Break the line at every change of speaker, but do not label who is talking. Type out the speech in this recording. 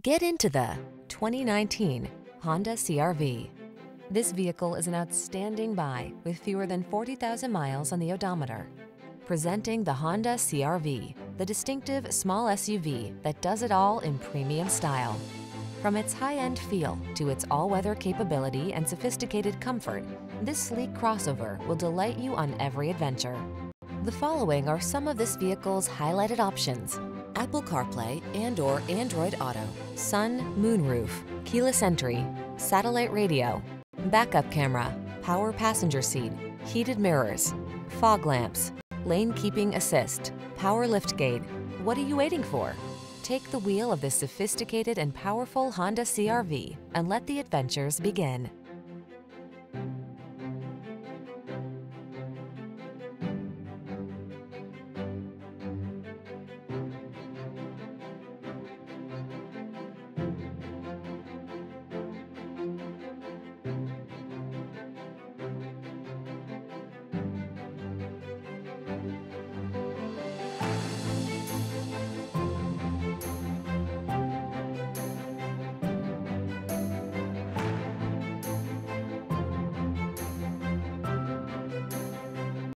Get into the 2019 Honda CRV. This vehicle is an outstanding buy with fewer than 40,000 miles on the odometer. Presenting the Honda CRV, the distinctive small SUV that does it all in premium style. From its high-end feel to its all-weather capability and sophisticated comfort, this sleek crossover will delight you on every adventure. The following are some of this vehicle's highlighted options. Apple CarPlay and or Android Auto, sun, moonroof, keyless entry, satellite radio, backup camera, power passenger seat, heated mirrors, fog lamps, lane keeping assist, power liftgate. What are you waiting for? Take the wheel of this sophisticated and powerful Honda CRV and let the adventures begin.